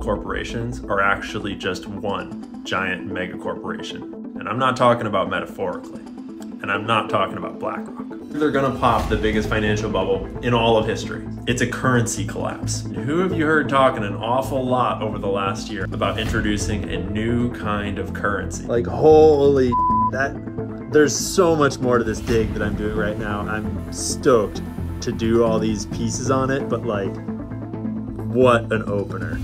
corporations are actually just one giant mega corporation. And I'm not talking about metaphorically. And I'm not talking about BlackRock. They're gonna pop the biggest financial bubble in all of history. It's a currency collapse. Who have you heard talking an awful lot over the last year about introducing a new kind of currency? Like, holy that there's so much more to this dig that I'm doing right now. I'm stoked to do all these pieces on it, but like, what an opener.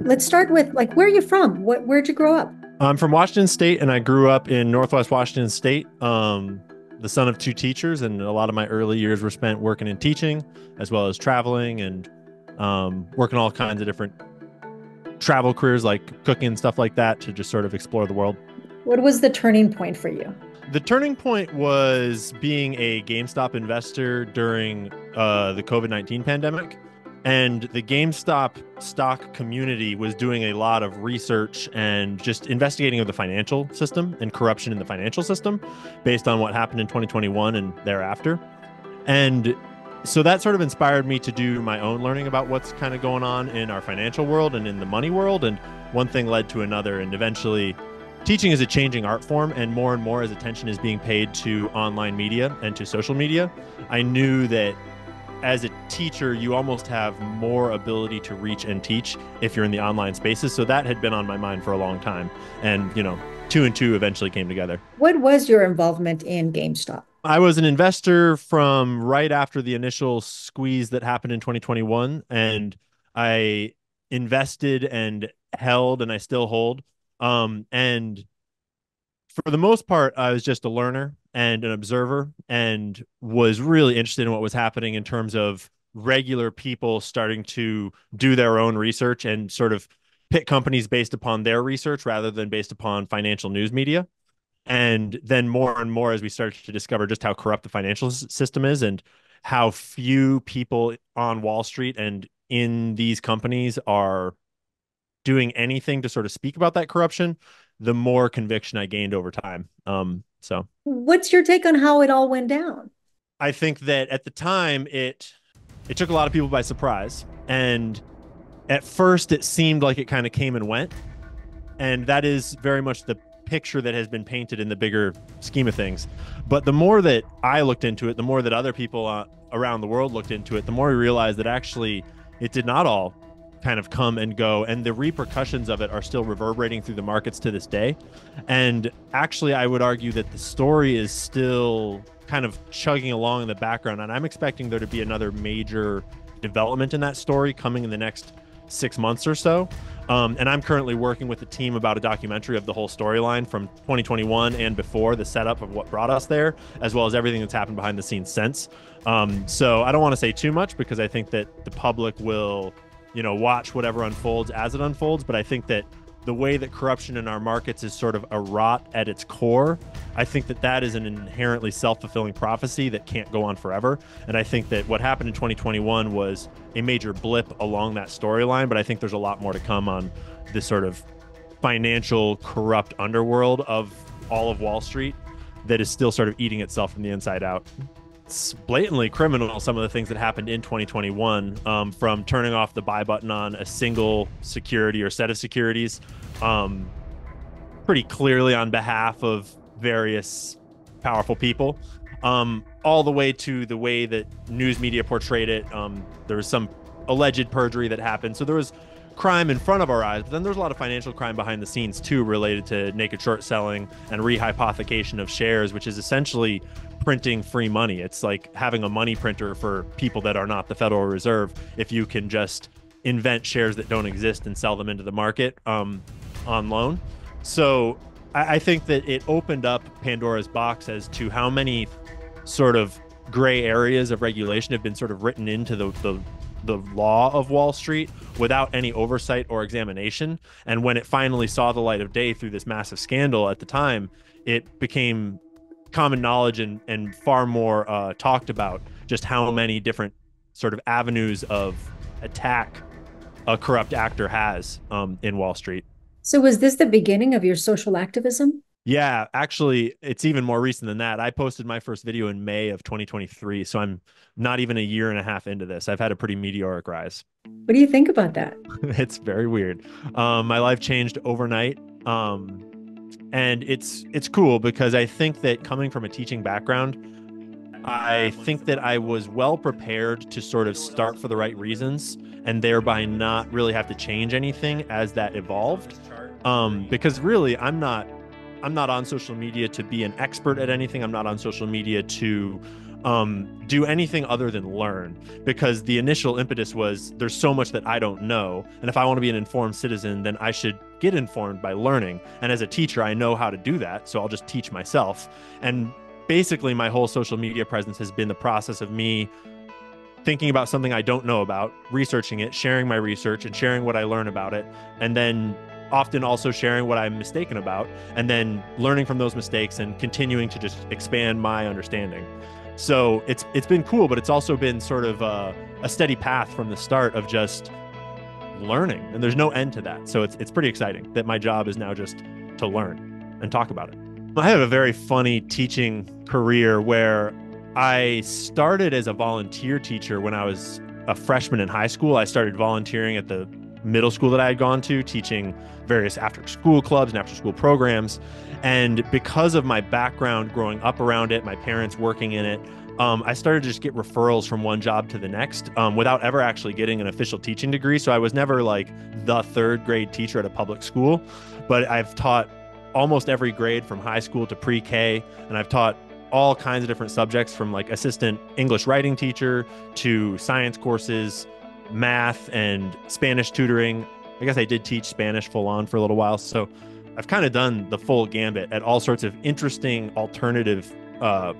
Let's start with like, where are you from? What, where'd you grow up? I'm from Washington State, and I grew up in Northwest Washington State. Um, the son of two teachers, and a lot of my early years were spent working in teaching, as well as traveling and um, working all kinds of different travel careers, like cooking and stuff like that, to just sort of explore the world. What was the turning point for you? The turning point was being a GameStop investor during uh, the COVID 19 pandemic. And the GameStop stock community was doing a lot of research and just investigating of the financial system and corruption in the financial system based on what happened in 2021 and thereafter. And so that sort of inspired me to do my own learning about what's kind of going on in our financial world and in the money world. And one thing led to another. And eventually, teaching is a changing art form. And more and more as attention is being paid to online media and to social media, I knew that as a teacher, you almost have more ability to reach and teach if you're in the online spaces. So that had been on my mind for a long time. And, you know, two and two eventually came together. What was your involvement in GameStop? I was an investor from right after the initial squeeze that happened in 2021. And I invested and held, and I still hold. Um, and for the most part, I was just a learner and an observer and was really interested in what was happening in terms of regular people starting to do their own research and sort of pick companies based upon their research rather than based upon financial news media. And then more and more as we started to discover just how corrupt the financial system is and how few people on Wall Street and in these companies are doing anything to sort of speak about that corruption, the more conviction I gained over time. Um, so, what's your take on how it all went down? I think that at the time it it took a lot of people by surprise, and at first it seemed like it kind of came and went, and that is very much the picture that has been painted in the bigger scheme of things. But the more that I looked into it, the more that other people uh, around the world looked into it, the more we realized that actually it did not all kind of come and go and the repercussions of it are still reverberating through the markets to this day. And actually i would argue that the story is still kind of chugging along in the background and i'm expecting there to be another major development in that story coming in the next six months or so. Um, and i'm currently working with a team about a documentary of the whole storyline from 2021 and before the setup of what brought us there as well as everything that's happened behind the scenes since. Um, so i don't want to say too much because i think that the public will you know, watch whatever unfolds as it unfolds. But I think that the way that corruption in our markets is sort of a rot at its core, I think that that is an inherently self fulfilling prophecy that can't go on forever. And I think that what happened in 2021 was a major blip along that storyline. But I think there's a lot more to come on this sort of financial corrupt underworld of all of Wall Street that is still sort of eating itself from the inside out it's blatantly criminal some of the things that happened in 2021 um, from turning off the buy button on a single security or set of securities um, pretty clearly on behalf of various powerful people. Um, all the way to the way that news media portrayed it um, there was some alleged perjury that happened. So there was crime in front of our eyes, but then there's a lot of financial crime behind the scenes too, related to naked short selling and rehypothecation of shares, which is essentially printing free money. It's like having a money printer for people that are not the Federal Reserve. If you can just invent shares that don't exist and sell them into the market um, on loan. So I, I think that it opened up Pandora's box as to how many sort of gray areas of regulation have been sort of written into the, the the law of Wall Street without any oversight or examination. And when it finally saw the light of day through this massive scandal at the time, it became common knowledge and and far more uh, talked about just how many different sort of avenues of attack a corrupt actor has um, in Wall Street. So was this the beginning of your social activism? Yeah, actually, it's even more recent than that. I posted my first video in May of 2023, so I'm not even a year and a half into this. I've had a pretty meteoric rise. What do you think about that? it's very weird. Um, my life changed overnight, um, and it's it's cool because I think that coming from a teaching background, I think that I was well prepared to sort of start for the right reasons and thereby not really have to change anything as that evolved. Um, because really, I'm not I'm not on social media to be an expert at anything. I'm not on social media to um, do anything other than learn because the initial impetus was there's so much that I don't know. And if I want to be an informed citizen, then I should get informed by learning. And as a teacher, I know how to do that. So I'll just teach myself. And basically, my whole social media presence has been the process of me thinking about something I don't know about, researching it, sharing my research, and sharing what I learn about it, and then often also sharing what I'm mistaken about and then learning from those mistakes and continuing to just expand my understanding. So it's it's been cool, but it's also been sort of a, a steady path from the start of just learning, and there's no end to that. So it's it's pretty exciting that my job is now just to learn and talk about it. I have a very funny teaching career where I started as a volunteer teacher when I was a freshman in high school. I started volunteering at the middle school that I had gone to, teaching various after school clubs and after school programs. And because of my background growing up around it, my parents working in it, um, I started to just get referrals from one job to the next um, without ever actually getting an official teaching degree. So I was never like the third grade teacher at a public school, but I've taught almost every grade from high school to pre K, and I've taught all kinds of different subjects from like assistant English writing teacher to science courses math and Spanish tutoring. I guess I did teach Spanish full on for a little while. So I've kind of done the full gambit at all sorts of interesting alternative. Uh,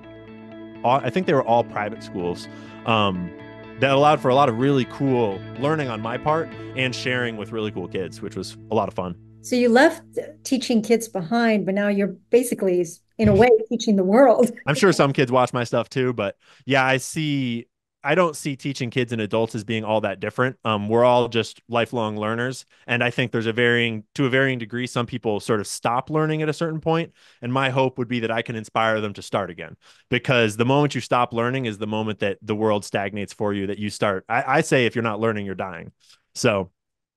I think they were all private schools um, that allowed for a lot of really cool learning on my part and sharing with really cool kids, which was a lot of fun. So you left teaching kids behind, but now you're basically, in a way, teaching the world. I'm sure some kids watch my stuff too, but yeah, I see I don't see teaching kids and adults as being all that different. Um, we're all just lifelong learners, and I think there's a varying to a varying degree. Some people sort of stop learning at a certain point, and my hope would be that I can inspire them to start again. Because the moment you stop learning is the moment that the world stagnates for you. That you start. I, I say if you're not learning, you're dying. So,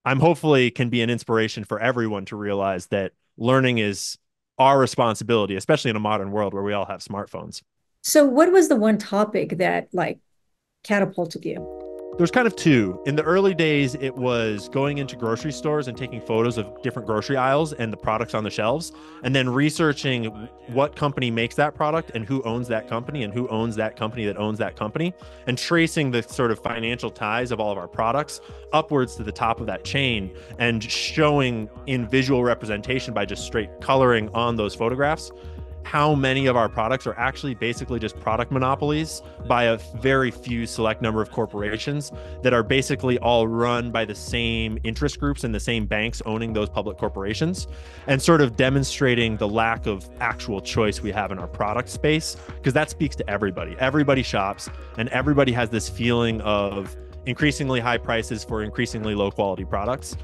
I'm hopefully can be an inspiration for everyone to realize that learning is our responsibility, especially in a modern world where we all have smartphones. So, what was the one topic that like catapulted you? There's kind of two. In the early days, it was going into grocery stores and taking photos of different grocery aisles and the products on the shelves, and then researching what company makes that product and who owns that company and who owns that company that owns that company, and tracing the sort of financial ties of all of our products upwards to the top of that chain and showing in visual representation by just straight coloring on those photographs how many of our products are actually basically just product monopolies by a very few select number of corporations that are basically all run by the same interest groups and the same banks owning those public corporations and sort of demonstrating the lack of actual choice we have in our product space because that speaks to everybody. Everybody shops and everybody has this feeling of increasingly high prices for increasingly low quality products.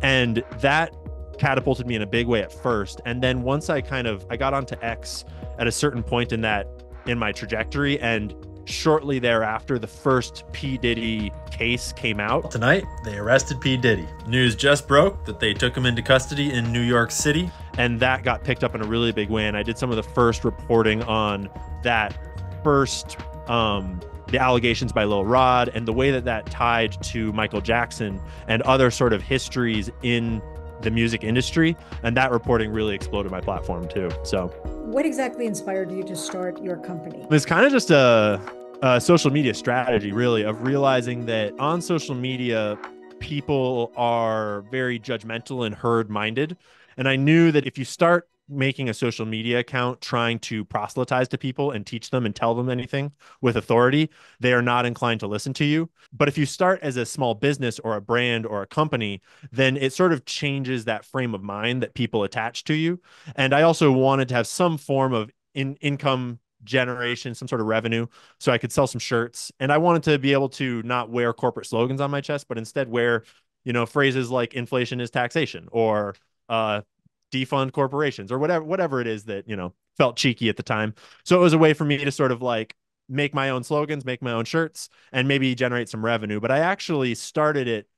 And that catapulted me in a big way at first. And then once i kind of i got onto x at a certain point in that in my trajectory and shortly thereafter the first p. Diddy case came out. Tonight they arrested p. Diddy. News just broke that they took him into custody in new york city. And that got picked up in a really big way and i did some of the first reporting on that first um the allegations by Lil Rod and the way that that tied to Michael Jackson and other sort of histories in the music industry. And that reporting really exploded my platform too. So, what exactly inspired you to start your company? It's kind of just a, a social media strategy, really, of realizing that on social media, people are very judgmental and herd minded. And I knew that if you start making a social media account trying to proselytize to people and teach them and tell them anything with authority, they are not inclined to listen to you. But if you start as a small business or a brand or a company, then it sort of changes that frame of mind that people attach to you. And I also wanted to have some form of in income generation, some sort of revenue, so I could sell some shirts. And I wanted to be able to not wear corporate slogans on my chest, but instead wear, you know, phrases like inflation is taxation or uh, defund corporations or whatever whatever it is that you know felt cheeky at the time so it was a way for me to sort of like make my own slogans make my own shirts and maybe generate some revenue but i actually started it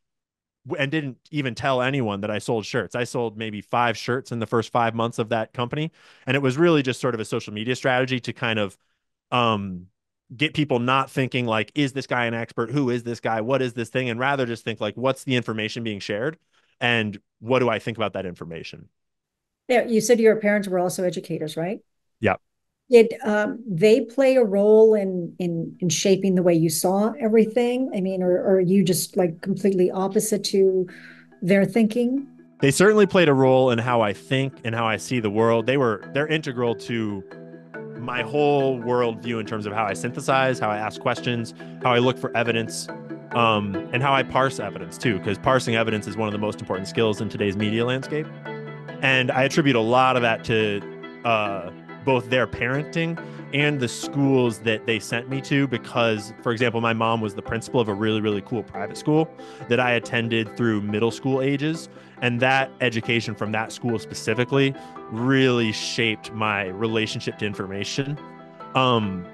and didn't even tell anyone that I sold shirts. I sold maybe five shirts in the first five months of that company. And it was really just sort of a social media strategy to kind of um, get people not thinking like, is this guy an expert? Who is this guy? What is this thing? And rather just think like, what's the information being shared? And what do I think about that information? Yeah, you said your parents were also educators, right? Yeah. Did um, they play a role in in in shaping the way you saw everything? I mean, or, or are you just like completely opposite to their thinking? They certainly played a role in how I think and how I see the world. They were they're integral to my whole worldview in terms of how I synthesize, how I ask questions, how I look for evidence, um, and how I parse evidence too. Because parsing evidence is one of the most important skills in today's media landscape. And I attribute a lot of that to uh, both their parenting and the schools that they sent me to because for example my mom was the principal of a really really cool private school that i attended through middle school ages. And that education from that school specifically really shaped my relationship to information. Um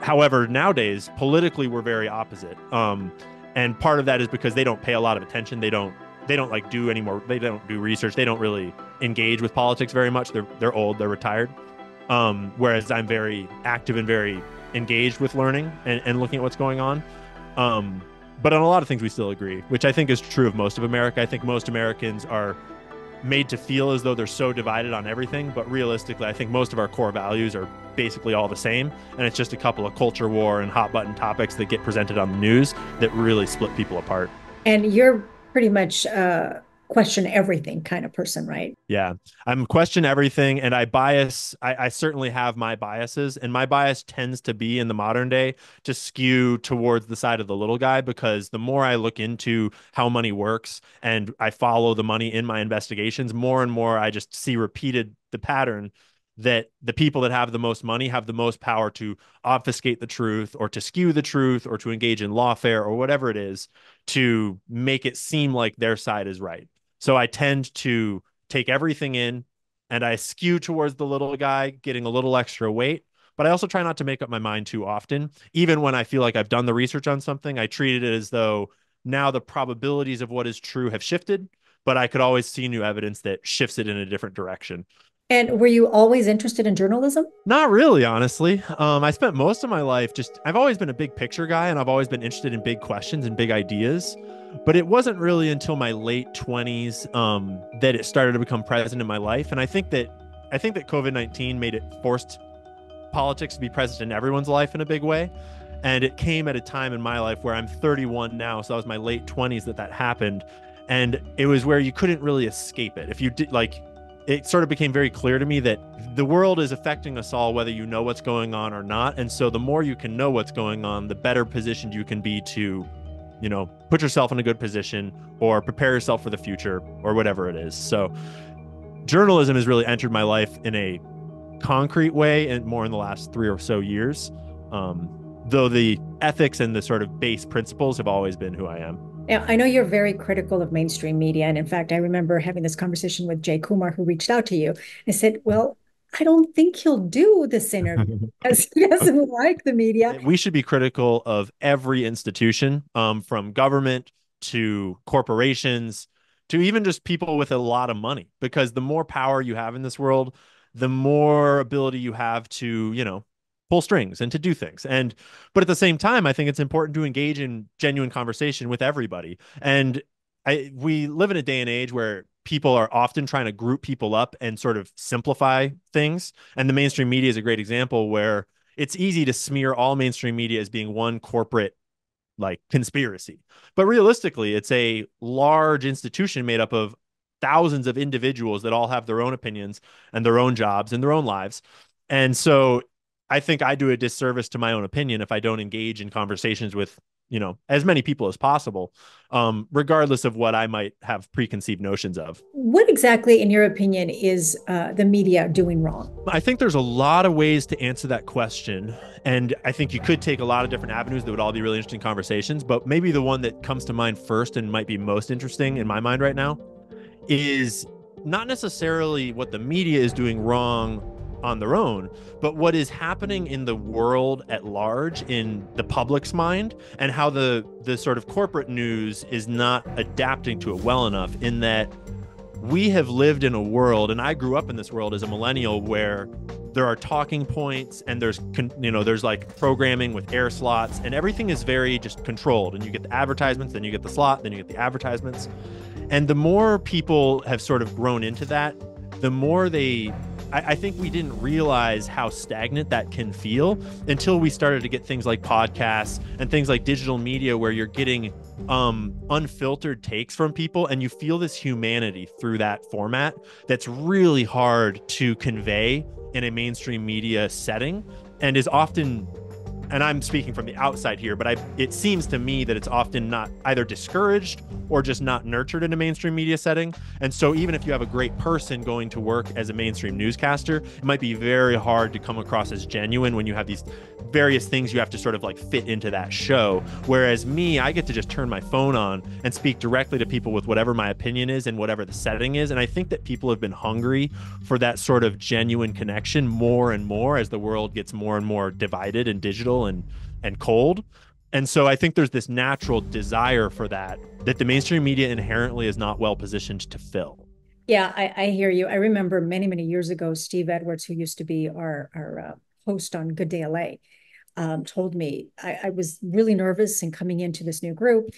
however nowadays politically we're very opposite. Um and part of that is because they don't pay a lot of attention. They don't they don't like do any more they don't do research they don't really engage with politics very much they're they're old they're retired um, whereas I'm very active and very engaged with learning and, and looking at what's going on. Um, but on a lot of things, we still agree, which I think is true of most of America. I think most Americans are made to feel as though they're so divided on everything. But realistically, I think most of our core values are basically all the same. And it's just a couple of culture war and hot button topics that get presented on the news that really split people apart. And you're pretty much uh, question everything kind of person, right? Yeah. I'm question everything and I bias I, I, certainly have my biases and my bias tends to be in the modern day to skew towards the side of the little guy because the more I look into how money works and I follow the money in my investigations, more and more I just see repeated the pattern that the people that have the most money have the most power to obfuscate the truth or to skew the truth or to engage in lawfare or whatever it is to make it seem like their side is right. So I tend to take everything in and I skew towards the little guy getting a little extra weight. But I also try not to make up my mind too often. Even when I feel like I've done the research on something, I treat it as though now the probabilities of what is true have shifted, but I could always see new evidence that shifts it in a different direction. And were you always interested in journalism? Not really, honestly. Um, I spent most of my life just, I've always been a big picture guy and I've always been interested in big questions and big ideas. But it wasn't really until my late 20s um, that it started to become present in my life. And i think that i think that covid-19 made it forced politics to be present in everyone's life in a big way. And it came at a time in my life where i'm 31 now so that was my late 20s that that happened. And it was where you couldn't really escape it. If you did like it sort of became very clear to me that the world is affecting us all whether you know what's going on or not and so the more you can know what's going on the better positioned you can be to you know, put yourself in a good position or prepare yourself for the future or whatever it is. So journalism has really entered my life in a concrete way and more in the last three or so years. Um, though the ethics and the sort of base principles have always been who I am. Now, I know you're very critical of mainstream media. And in fact, I remember having this conversation with Jay Kumar, who reached out to you and said, Well, I don't think he'll do this interview because he doesn't like the media. We should be critical of every institution, um, from government to corporations to even just people with a lot of money, because the more power you have in this world, the more ability you have to, you know, pull strings and to do things. And but at the same time, I think it's important to engage in genuine conversation with everybody. And I we live in a day and age where people are often trying to group people up and sort of simplify things. And the mainstream media is a great example where it's easy to smear all mainstream media as being one corporate like conspiracy. But realistically, it's a large institution made up of thousands of individuals that all have their own opinions and their own jobs and their own lives. And so I think I do a disservice to my own opinion if I don't engage in conversations with you know as many people as possible um, regardless of what i might have preconceived notions of. What exactly in your opinion is uh, the media doing wrong? I think there's a lot of ways to answer that question and i think you could take a lot of different avenues that would all be really interesting conversations but maybe the one that comes to mind first and might be most interesting in my mind right now is not necessarily what the media is doing wrong on their own, but what is happening in the world at large, in the public's mind, and how the the sort of corporate news is not adapting to it well enough. In that we have lived in a world, and I grew up in this world as a millennial, where there are talking points and there's you know there's like programming with air slots and everything is very just controlled and you get the advertisements then you get the slot then you get the advertisements and the more people have sort of grown into that the more they I, I, think we didn't realize how stagnant that can feel until we started to get things like podcasts and things like digital media where you're getting um, unfiltered takes from people and you feel this humanity through that format that's really hard to convey in a mainstream media setting and is often and I'm speaking from the outside here, but I it seems to me that it's often not either discouraged or just not nurtured in a mainstream media setting. And so even if you have a great person going to work as a mainstream newscaster, it might be very hard to come across as genuine when you have these various things you have to sort of like fit into that show. Whereas me, I get to just turn my phone on and speak directly to people with whatever my opinion is and whatever the setting is. And I think that people have been hungry for that sort of genuine connection more and more as the world gets more and more divided and digital and and cold. And so I think there's this natural desire for that that the mainstream media inherently is not well positioned to fill. Yeah, I, I hear you. I remember many, many years ago, Steve Edwards, who used to be our, our uh, host on Good Day LA, um, told me I, I was really nervous and coming into this new group.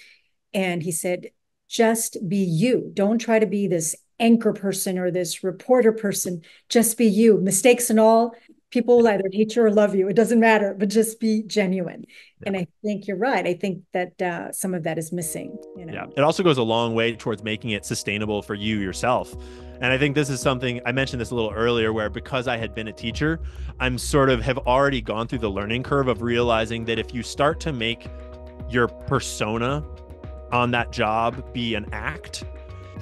And he said, just be you. Don't try to be this anchor person or this reporter person. Just be you. Mistakes and all, people will either hate you or love you. It doesn't matter, but just be genuine. Yeah. And I think you're right. I think that uh, some of that is missing. You know? Yeah. It also goes a long way towards making it sustainable for you yourself. And I think this is something I mentioned this a little earlier, where because I had been a teacher, I'm sort of have already gone through the learning curve of realizing that if you start to make your persona on that job be an act,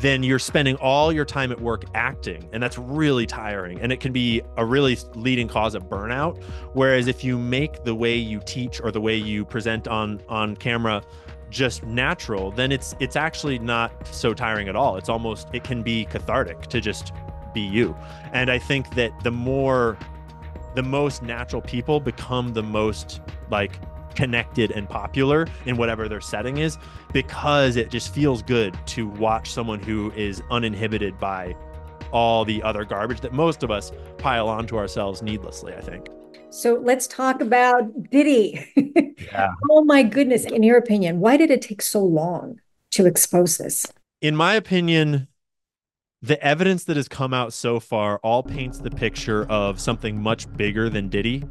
then you're spending all your time at work acting and that's really tiring and it can be a really leading cause of burnout. Whereas if you make the way you teach or the way you present on on camera just natural then it's it's actually not so tiring at all. It's almost it can be cathartic to just be you. And i think that the more the most natural people become the most like connected and popular in whatever their setting is because it just feels good to watch someone who is uninhibited by all the other garbage that most of us pile onto ourselves needlessly, I think. So let's talk about Diddy. Yeah. oh my goodness. In your opinion, why did it take so long to expose this? In my opinion, the evidence that has come out so far all paints the picture of something much bigger than Diddy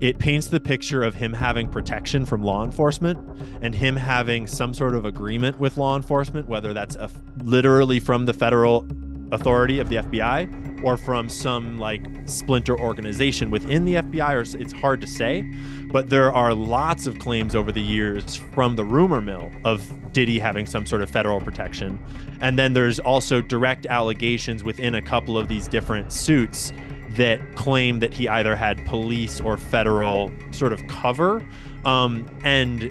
it paints the picture of him having protection from law enforcement and him having some sort of agreement with law enforcement, whether that's a, literally from the federal authority of the FBI or from some like splinter organization within the FBI, or it's hard to say. But there are lots of claims over the years from the rumor mill of Diddy having some sort of federal protection. And then there's also direct allegations within a couple of these different suits that claim that he either had police or federal sort of cover. Um, and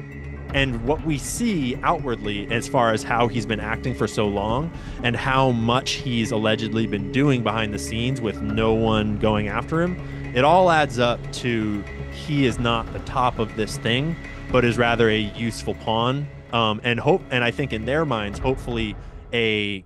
and what we see outwardly as far as how he's been acting for so long and how much he's allegedly been doing behind the scenes with no one going after him it all adds up to he is not the top of this thing but is rather a useful pawn um, and hope and i think in their minds hopefully a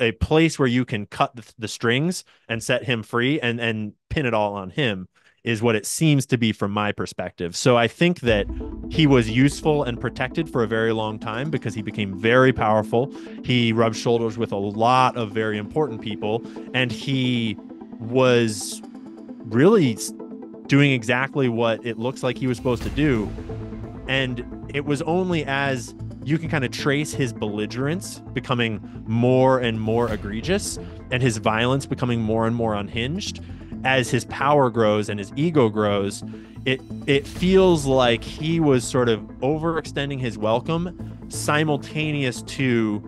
a place where you can cut the, the strings and set him free and and pin it all on him is what it seems to be from my perspective. So I think that he was useful and protected for a very long time because he became very powerful. He rubbed shoulders with a lot of very important people and he was really doing exactly what it looks like he was supposed to do. And it was only as you can kind of trace his belligerence becoming more and more egregious and his violence becoming more and more unhinged. As his power grows and his ego grows it it feels like he was sort of overextending his welcome simultaneous to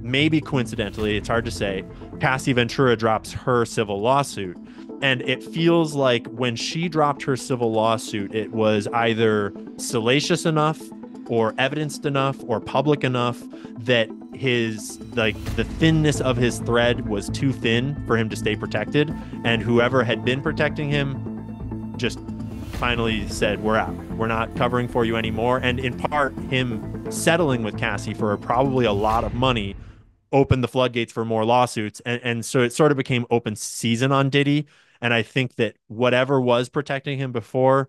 maybe coincidentally it's hard to say Cassie Ventura drops her civil lawsuit. And it feels like when she dropped her civil lawsuit it was either salacious enough or evidenced enough or public enough that his like the thinness of his thread was too thin for him to stay protected and whoever had been protecting him just finally said we're out. We're not covering for you anymore and in part him settling with cassie for probably a lot of money opened the floodgates for more lawsuits and, and so it sort of became open season on diddy and i think that whatever was protecting him before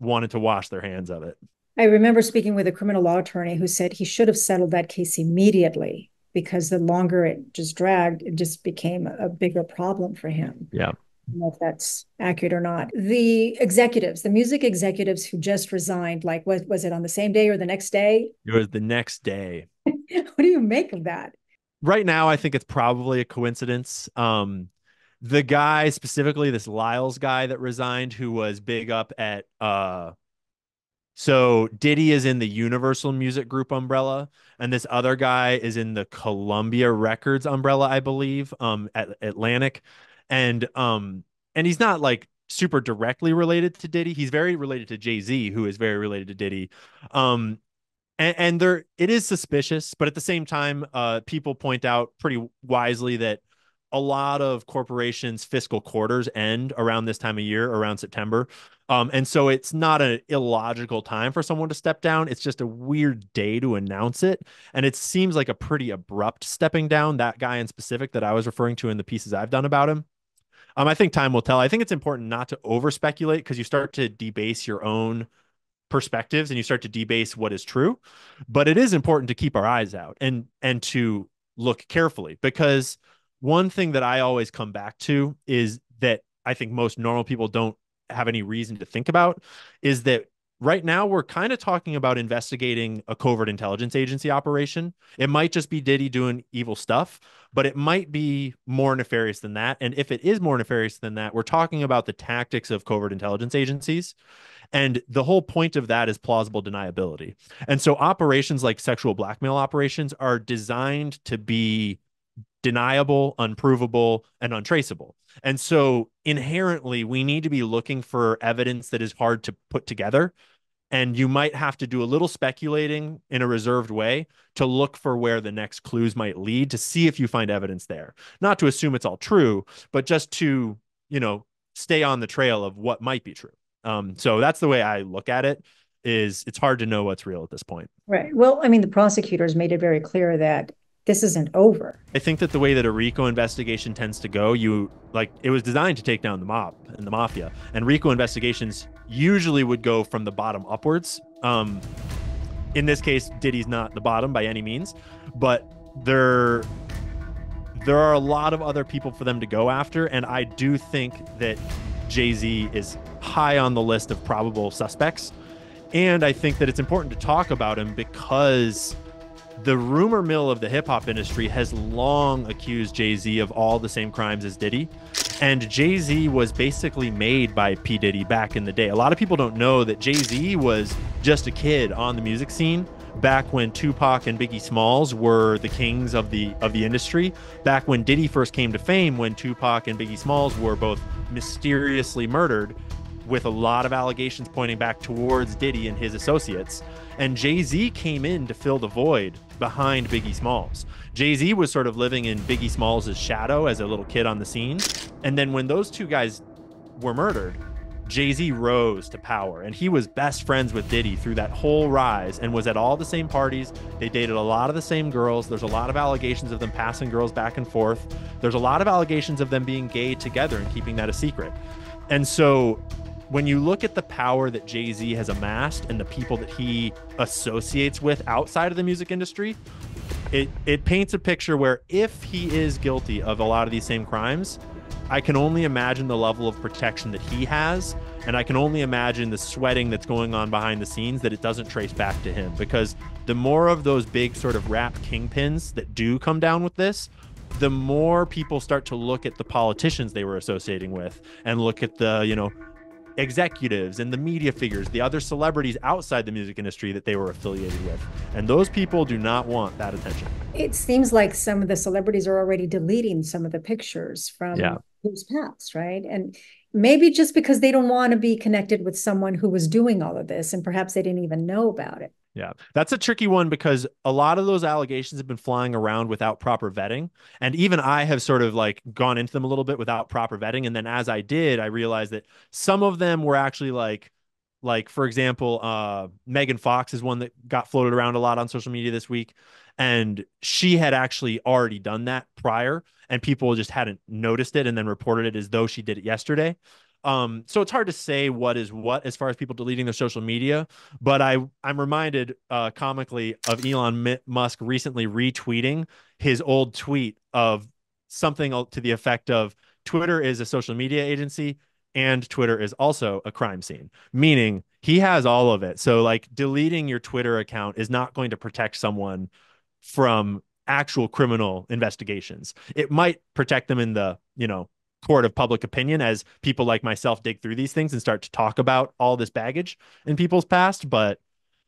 wanted to wash their hands of it I remember speaking with a criminal law attorney who said he should have settled that case immediately because the longer it just dragged, it just became a bigger problem for him. Yeah. I don't know if that's accurate or not. The executives, the music executives who just resigned, like was was it on the same day or the next day? It was the next day. what do you make of that? Right now, I think it's probably a coincidence. Um, the guy specifically, this Lyles guy that resigned, who was big up at uh so Diddy is in the Universal Music Group umbrella, and this other guy is in the Columbia Records umbrella, I believe, um, at Atlantic, and um, and he's not like super directly related to Diddy. He's very related to Jay Z, who is very related to Diddy. Um, and, and there it is suspicious, but at the same time, uh, people point out pretty wisely that a lot of corporations' fiscal quarters end around this time of year, around September. Um, and so it's not an illogical time for someone to step down. It's just a weird day to announce it. And it seems like a pretty abrupt stepping down, that guy in specific that I was referring to in the pieces I've done about him. Um, I think time will tell. I think it's important not to over speculate because you start to debase your own perspectives and you start to debase what is true. But it is important to keep our eyes out and and to look carefully because one thing that I always come back to is that I think most normal people don't have any reason to think about is that right now we're kind of talking about investigating a covert intelligence agency operation. It might just be Diddy doing evil stuff, but it might be more nefarious than that. And if it is more nefarious than that, we're talking about the tactics of covert intelligence agencies. And the whole point of that is plausible deniability. And so operations like sexual blackmail operations are designed to be deniable, unprovable, and untraceable. And so inherently, we need to be looking for evidence that is hard to put together. And you might have to do a little speculating in a reserved way to look for where the next clues might lead to see if you find evidence there. Not to assume it's all true, but just to, you know, stay on the trail of what might be true. Um, so that's the way I look at it is it's hard to know what's real at this point. Right. Well, I mean, the prosecutors made it very clear that this isn't over. I think that the way that a RICO investigation tends to go, you like it was designed to take down the mob and the mafia, and RICO investigations usually would go from the bottom upwards. Um, in this case, Diddy's not the bottom by any means, but there there are a lot of other people for them to go after, and I do think that Jay Z is high on the list of probable suspects, and I think that it's important to talk about him because the rumor mill of the hip hop industry has long accused Jay Z of all the same crimes as Diddy. And Jay Z was basically made by P. Diddy back in the day. A lot of people don't know that Jay Z was just a kid on the music scene back when Tupac and Biggie Smalls were the kings of the of the industry. Back when Diddy first came to fame, when Tupac and Biggie Smalls were both mysteriously murdered, with a lot of allegations pointing back towards Diddy and his associates. And Jay Z came in to fill the void behind Biggie Smalls. Jay Z was sort of living in Biggie Smalls' shadow as a little kid on the scene. And then when those two guys were murdered, Jay Z rose to power and he was best friends with Diddy through that whole rise and was at all the same parties. They dated a lot of the same girls. There's a lot of allegations of them passing girls back and forth. There's a lot of allegations of them being gay together and keeping that a secret. And so when you look at the power that Jay Z has amassed and the people that he associates with outside of the music industry, it, it paints a picture where if he is guilty of a lot of these same crimes, I can only imagine the level of protection that he has. And I can only imagine the sweating that's going on behind the scenes that it doesn't trace back to him. Because the more of those big sort of rap kingpins that do come down with this, the more people start to look at the politicians they were associating with and look at the, you know, executives and the media figures, the other celebrities outside the music industry that they were affiliated with. And those people do not want that attention. It seems like some of the celebrities are already deleting some of the pictures from yeah. who's past, right? And maybe just because they don't want to be connected with someone who was doing all of this and perhaps they didn't even know about it. Yeah, that's a tricky one because a lot of those allegations have been flying around without proper vetting. And even I have sort of like gone into them a little bit without proper vetting. And then as I did, I realized that some of them were actually like, like for example, uh, Megan Fox is one that got floated around a lot on social media this week. And she had actually already done that prior, and people just hadn't noticed it and then reported it as though she did it yesterday. Um, so it's hard to say what is what as far as people deleting their social media. But I I'm reminded uh, comically of Elon Musk recently retweeting his old tweet of something to the effect of Twitter is a social media agency and Twitter is also a crime scene, meaning he has all of it. So like deleting your Twitter account is not going to protect someone from actual criminal investigations. It might protect them in the, you know, court of public opinion as people like myself dig through these things and start to talk about all this baggage in people's past. But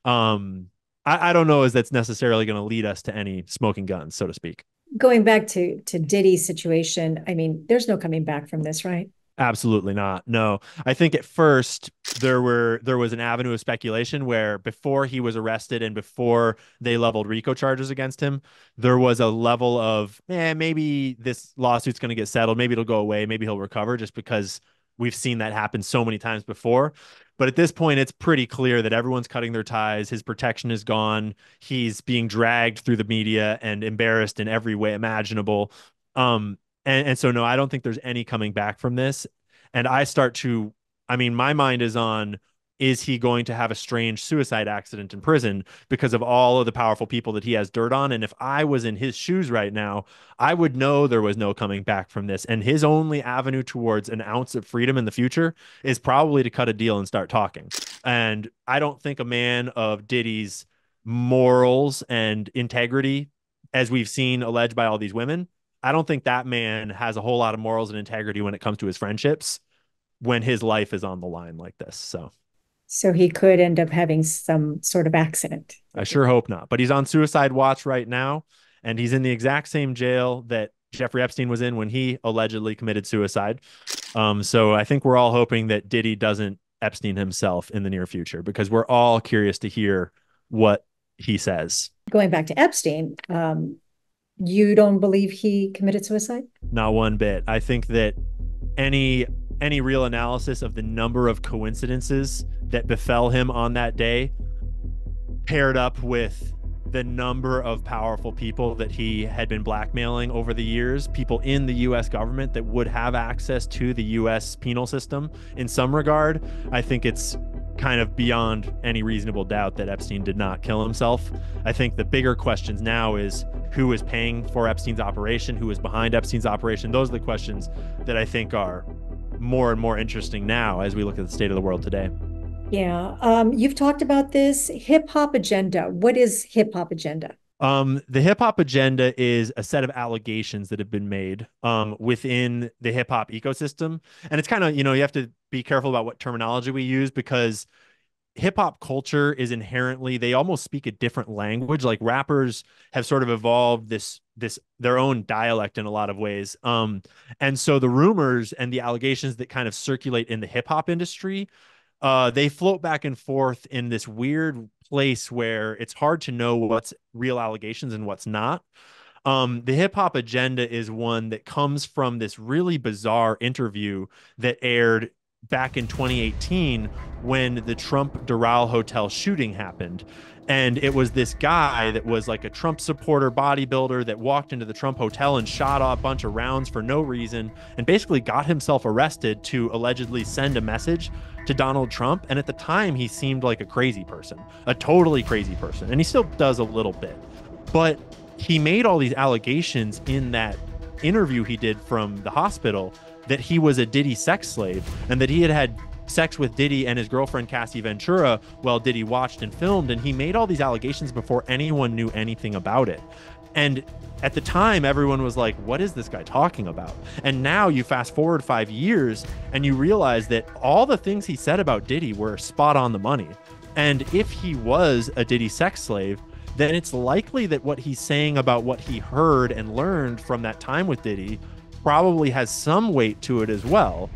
um, I, I don't know as that's necessarily going to lead us to any smoking guns, so to speak. Going back to to Diddy's situation, I mean, there's no coming back from this, right? Absolutely not. No. I think at first there were there was an avenue of speculation where before he was arrested and before they leveled RICO charges against him, there was a level of, eh, maybe this lawsuit's going to get settled, maybe it'll go away, maybe he'll recover just because we've seen that happen so many times before. But at this point, it's pretty clear that everyone's cutting their ties. His protection is gone. He's being dragged through the media and embarrassed in every way imaginable. Um, and, and so, no, I don't think there's any coming back from this. And I start to, I mean, my mind is on is he going to have a strange suicide accident in prison because of all of the powerful people that he has dirt on? And if I was in his shoes right now, I would know there was no coming back from this. And his only avenue towards an ounce of freedom in the future is probably to cut a deal and start talking. And I don't think a man of Diddy's morals and integrity, as we've seen alleged by all these women, I don't think that man has a whole lot of morals and integrity when it comes to his friendships when his life is on the line like this. So so he could end up having some sort of accident. I sure hope not. But he's on suicide watch right now and he's in the exact same jail that Jeffrey Epstein was in when he allegedly committed suicide. Um, so I think we're all hoping that Diddy doesn't Epstein himself in the near future because we're all curious to hear what he says. Going back to Epstein, um, you don't believe he committed suicide? Not one bit. I think that any any real analysis of the number of coincidences that befell him on that day paired up with the number of powerful people that he had been blackmailing over the years, people in the US government that would have access to the US penal system in some regard, I think it's kind of beyond any reasonable doubt that Epstein did not kill himself. I think the bigger questions now is who is paying for Epstein's operation, who is behind Epstein's operation. Those are the questions that I think are more and more interesting now as we look at the state of the world today. Yeah. Um, you've talked about this hip hop agenda. What is hip hop agenda? Um, the hip hop agenda is a set of allegations that have been made um, within the hip hop ecosystem. And it's kind of, you know, you have to be careful about what terminology we use because hip hop culture is inherently they almost speak a different language like rappers have sort of evolved this this their own dialect in a lot of ways um and so the rumors and the allegations that kind of circulate in the hip hop industry uh they float back and forth in this weird place where it's hard to know what's real allegations and what's not. Um, the hip hop agenda is one that comes from this really bizarre interview that aired back in 2018 when the Trump Doral Hotel shooting happened. And it was this guy that was like a Trump supporter bodybuilder that walked into the Trump hotel and shot a bunch of rounds for no reason and basically got himself arrested to allegedly send a message to Donald Trump. And at the time, he seemed like a crazy person, a totally crazy person. And he still does a little bit. But he made all these allegations in that interview he did from the hospital that he was a Diddy sex slave and that he had had sex with Diddy and his girlfriend Cassie Ventura while Diddy watched and filmed. And he made all these allegations before anyone knew anything about it. And at the time, everyone was like, what is this guy talking about? And now you fast forward five years and you realize that all the things he said about Diddy were spot on the money. And if he was a Diddy sex slave, then it's likely that what he's saying about what he heard and learned from that time with Diddy probably has some weight to it as well.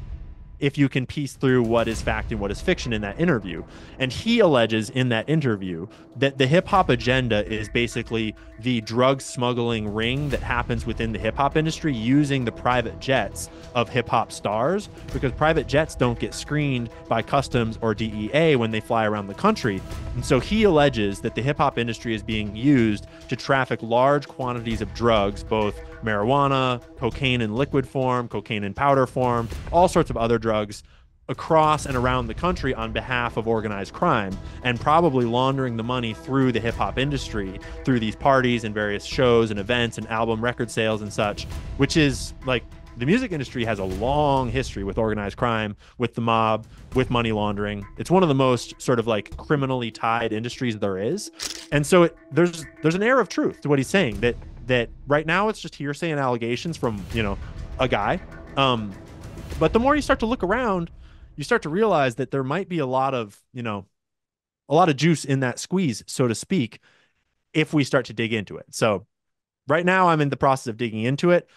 If you can piece through what is fact and what is fiction in that interview. And he alleges in that interview that the hip hop agenda is basically the drug smuggling ring that happens within the hip hop industry using the private jets of hip hop stars because private jets don't get screened by customs or DEA when they fly around the country. And so he alleges that the hip hop industry is being used to traffic large quantities of drugs, both marijuana, cocaine in liquid form, cocaine in powder form, all sorts of other drugs across and around the country on behalf of organized crime and probably laundering the money through the hip hop industry through these parties and various shows and events and album record sales and such, which is like the music industry has a long history with organized crime, with the mob, with money laundering. It's one of the most sort of like criminally tied industries there is. And so it, there's there's an air of truth to what he's saying that that right now it's just hearsay and allegations from you know a guy. Um but the more you start to look around you start to realize that there might be a lot of you know a lot of juice in that squeeze so to speak if we start to dig into it. So right now i'm in the process of digging into it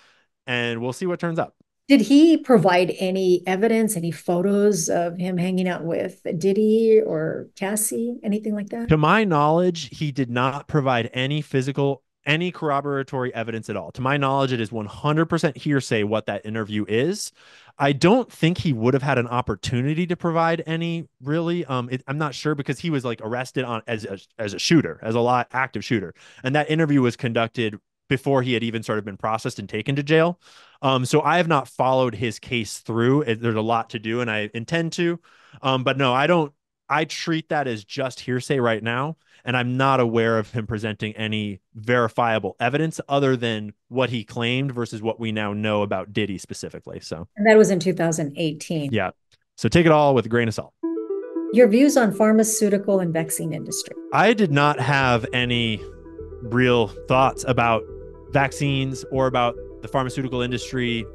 and we'll see what turns up. Did he provide any evidence, any photos of him hanging out with Diddy or Cassie, anything like that? To my knowledge, he did not provide any physical any corroboratory evidence at all. To my knowledge, it is 100% hearsay what that interview is. I don't think he would have had an opportunity to provide any really. Um, it, I'm not sure because he was like arrested on as a, as a shooter, as a lot active shooter, and that interview was conducted before he had even sort of been processed and taken to jail. Um, so I have not followed his case through. There's a lot to do, and I intend to. Um, but no, I don't. I treat that as just hearsay right now and I'm not aware of him presenting any verifiable evidence other than what he claimed versus what we now know about Diddy specifically. So and that was in 2018. Yeah. So take it all with a grain of salt. Your views on pharmaceutical and vaccine industry. I did not have any real thoughts about vaccines or about the pharmaceutical industry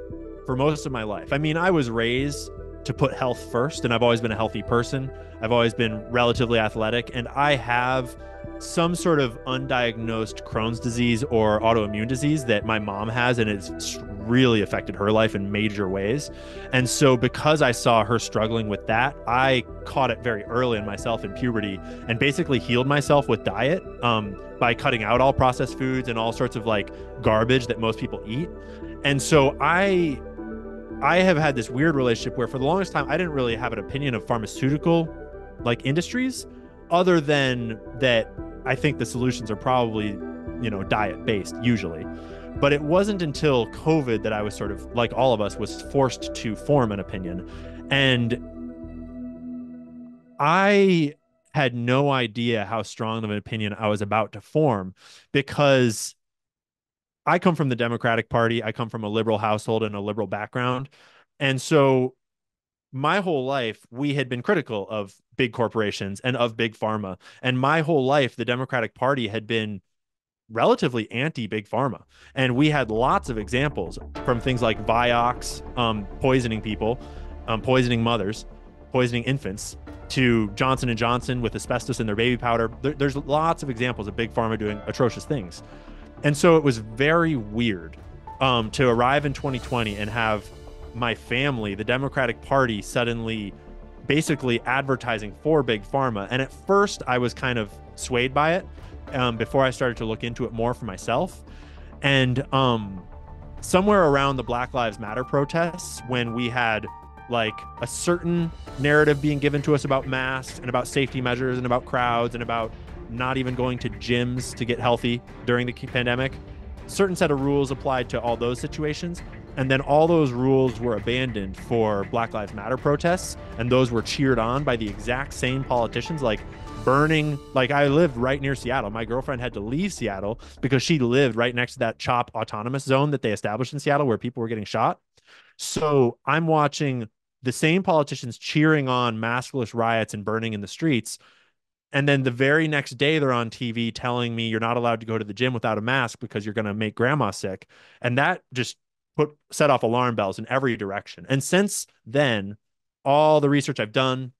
for most of my life. I mean, I was raised to put health first, and I've always been a healthy person. I've always been relatively athletic, and I have some sort of undiagnosed Crohn's disease or autoimmune disease that my mom has, and it's really affected her life in major ways. And so, because I saw her struggling with that, I caught it very early in myself in puberty and basically healed myself with diet um, by cutting out all processed foods and all sorts of like garbage that most people eat. And so, I I have had this weird relationship where for the longest time I didn't really have an opinion of pharmaceutical like industries other than that I think the solutions are probably, you know, diet based usually. But it wasn't until COVID that I was sort of like all of us was forced to form an opinion. And I had no idea how strong of an opinion I was about to form because I come from the Democratic Party. I come from a liberal household and a liberal background. And so my whole life, we had been critical of big corporations and of big pharma. And my whole life, the Democratic Party had been relatively anti big pharma. And we had lots of examples from things like Vioxx um, poisoning people, um, poisoning mothers, poisoning infants, to Johnson and Johnson with asbestos in their baby powder. There, there's lots of examples of big pharma doing atrocious things. And so it was very weird um, to arrive in 2020 and have my family, the Democratic Party, suddenly basically advertising for big pharma. And at first, I was kind of swayed by it um, before I started to look into it more for myself. And um, somewhere around the Black Lives Matter protests, when we had like a certain narrative being given to us about masks and about safety measures and about crowds and about not even going to gyms to get healthy during the pandemic. Certain set of rules applied to all those situations. And then all those rules were abandoned for Black Lives Matter protests. And those were cheered on by the exact same politicians, like burning. Like I lived right near Seattle. My girlfriend had to leave Seattle because she lived right next to that CHOP autonomous zone that they established in Seattle where people were getting shot. So I'm watching the same politicians cheering on maskless riots and burning in the streets and then the very next day they're on TV telling me you're not allowed to go to the gym without a mask because you're going to make grandma sick. And that just put set off alarm bells in every direction. And since then, all the research I've done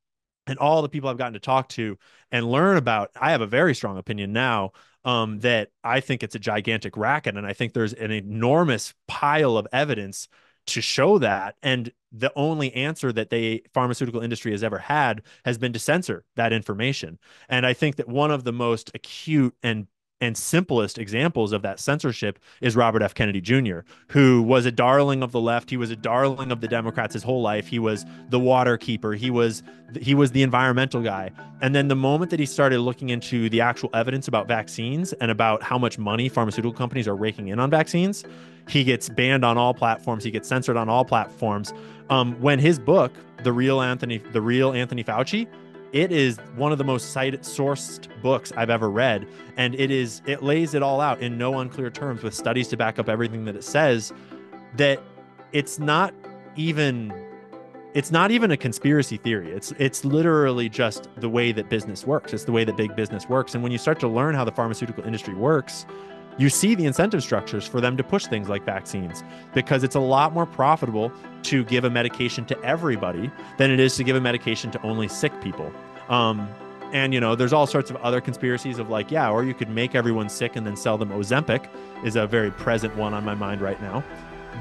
and all the people I've gotten to talk to and learn about, I have a very strong opinion now um, that I think it's a gigantic racket. And I think there's an enormous pile of evidence to show that. And the only answer that the pharmaceutical industry has ever had has been to censor that information. And I think that one of the most acute and and simplest examples of that censorship is Robert F. Kennedy Jr., who was a darling of the left. He was a darling of the Democrats his whole life. He was the water keeper. He was he was the environmental guy. And then the moment that he started looking into the actual evidence about vaccines and about how much money pharmaceutical companies are raking in on vaccines, he gets banned on all platforms. He gets censored on all platforms. Um, when his book, the real Anthony, the real Anthony Fauci, it is one of the most cited sourced books I've ever read. And it is, it lays it all out in no unclear terms with studies to back up everything that it says that it's not even it's not even a conspiracy theory. It's it's literally just the way that business works. It's the way that big business works. And when you start to learn how the pharmaceutical industry works, you see the incentive structures for them to push things like vaccines because it's a lot more profitable to give a medication to everybody than it is to give a medication to only sick people. Um, and you know, there's all sorts of other conspiracies of like, yeah, or you could make everyone sick and then sell them Ozempic is a very present one on my mind right now.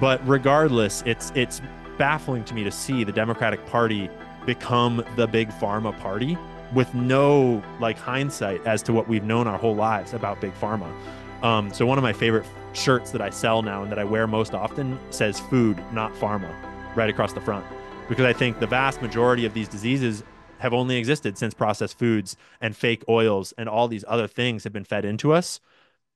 But regardless, it's it's baffling to me to see the Democratic Party become the big pharma party with no like hindsight as to what we've known our whole lives about big pharma. Um, so one of my favorite shirts that I sell now and that I wear most often says "food, not pharma," right across the front, because I think the vast majority of these diseases have only existed since processed foods and fake oils and all these other things have been fed into us.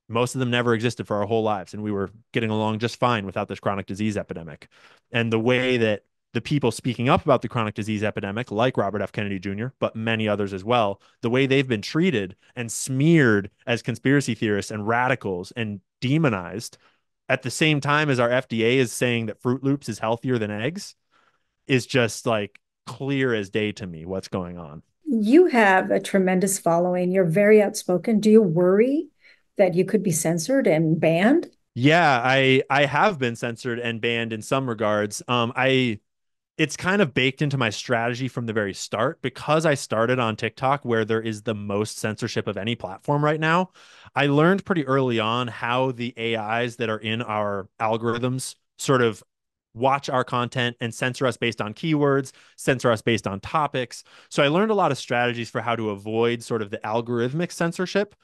Most of them never existed for our whole lives, and we were getting along just fine without this chronic disease epidemic. And the way that the people speaking up about the chronic disease epidemic, like Robert F. Kennedy Jr., but many others as well, the way they've been treated and smeared as conspiracy theorists and radicals and demonized at the same time as our FDA is saying that Froot Loops is healthier than eggs is just like clear as day to me what's going on. You have a tremendous following. You're very outspoken. Do you worry that you could be censored and banned? Yeah, I I have been censored and banned in some regards. Um, I it's kind of baked into my strategy from the very start because I started on TikTok where there is the most censorship of any platform right now. I learned pretty early on how the AIs that are in our algorithms sort of watch our content and censor us based on keywords, censor us based on topics. So I learned a lot of strategies for how to avoid sort of the algorithmic censorship.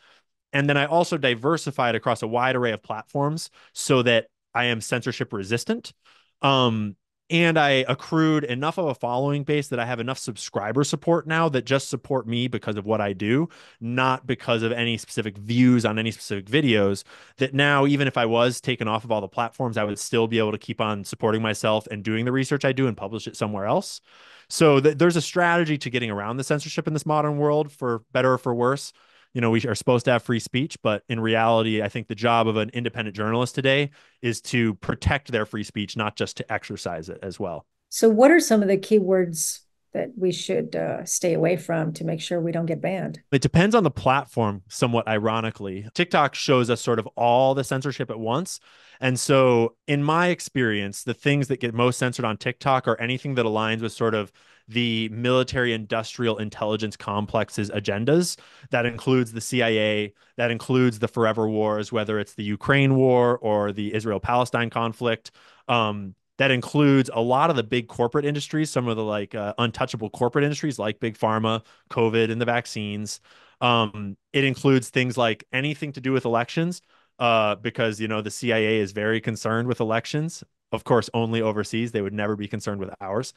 And then I also diversified across a wide array of platforms so that I am censorship resistant. Um, and I accrued enough of a following base that I have enough subscriber support now that just support me because of what I do, not because of any specific views on any specific videos. That now, even if I was taken off of all the platforms, I would still be able to keep on supporting myself and doing the research I do and publish it somewhere else. So th- there's a strategy to getting around the censorship in this modern world, for better or for worse you know we are supposed to have free speech but in reality i think the job of an independent journalist today is to protect their free speech not just to exercise it as well so what are some of the keywords that we should uh, stay away from to make sure we don't get banned? It depends on the platform, somewhat ironically. TikTok shows us sort of all the censorship at once. And so, in my experience, the things that get most censored on TikTok are anything that aligns with sort of the military industrial intelligence complex's agendas. That includes the CIA, that includes the forever wars, whether it's the Ukraine war or the Israel Palestine conflict. Um, that includes a lot of the big corporate industries, some of the like uh, untouchable corporate industries like big pharma, COVID, and the vaccines. Um, it includes things like anything to do with elections, uh, because you know the CIA is very concerned with elections. Of course, only overseas; they would never be concerned with ours.